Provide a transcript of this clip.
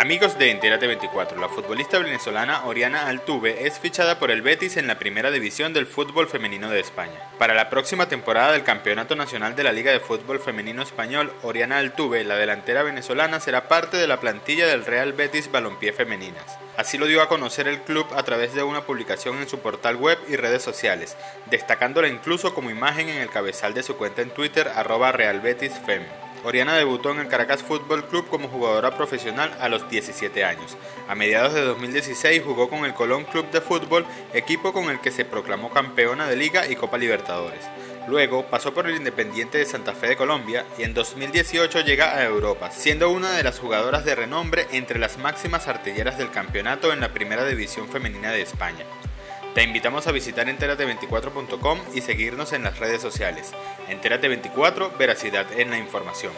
Amigos de Entérate 24, la futbolista venezolana Oriana Altuve es fichada por el Betis en la primera división del fútbol femenino de España. Para la próxima temporada del Campeonato Nacional de la Liga de Fútbol Femenino Español, Oriana Altuve, la delantera venezolana, será parte de la plantilla del Real Betis Balompié Femeninas. Así lo dio a conocer el club a través de una publicación en su portal web y redes sociales, destacándola incluso como imagen en el cabezal de su cuenta en Twitter arroba realbetisfem. Oriana debutó en el Caracas Fútbol Club como jugadora profesional a los 17 años. A mediados de 2016 jugó con el Colón Club de Fútbol, equipo con el que se proclamó campeona de Liga y Copa Libertadores. Luego pasó por el Independiente de Santa Fe de Colombia y en 2018 llega a Europa, siendo una de las jugadoras de renombre entre las máximas artilleras del campeonato en la primera división femenina de España. Te invitamos a visitar enterate24.com y seguirnos en las redes sociales. Entérate24, veracidad en la información.